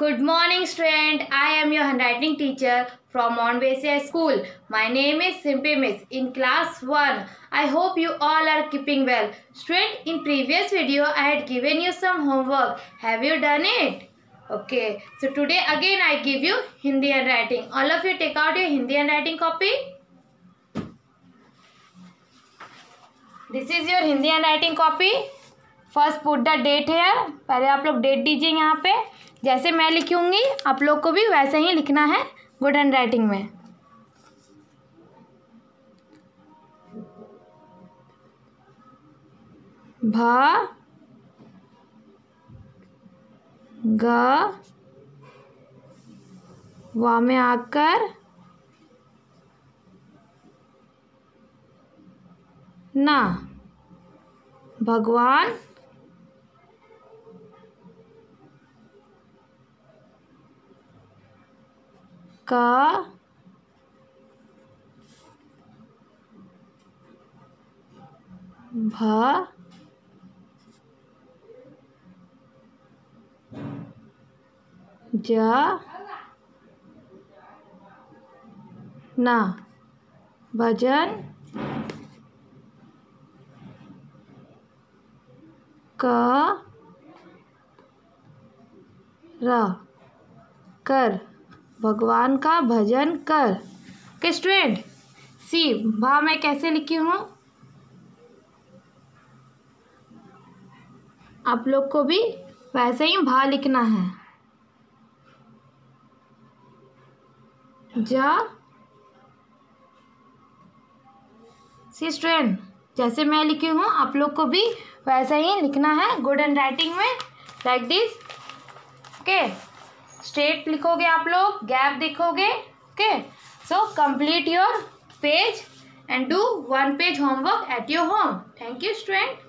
Good morning, student. I am your handwriting teacher from Monbesia School. My name is Simpe Miss in class 1. I hope you all are keeping well. Student, in previous video, I had given you some homework. Have you done it? Okay. So today again I give you Hindi handwriting. All of you take out your Hindi handwriting copy. This is your Hindi handwriting copy. First put the date here पहले आप लोग date दीजिए यहाँ पे। जैसे मैं लिखूँगी, आप लोग को भी वैसे ही लिखना है गुड हैंड राइटिंग में। भ, ग, वा में आकर ना। भगवान का भ ज ना भजन क र कर। भगवान का भजन कर। के स्टूडेंट सी भा मैं कैसे लिखी हूँ? आप लोग को भी वैसे ही भा लिखना है। जा सी स्टूडेंट जैसे मैं लिखी हूँ, आप लोग को भी वैसे ही लिखना है। गुड हैंड राइटिंग में लाइक दिस ओके स्ट्रेट लिखोगे आप लोग, गैप देखोगे okay so complete your page and do one page homework at your home thank you student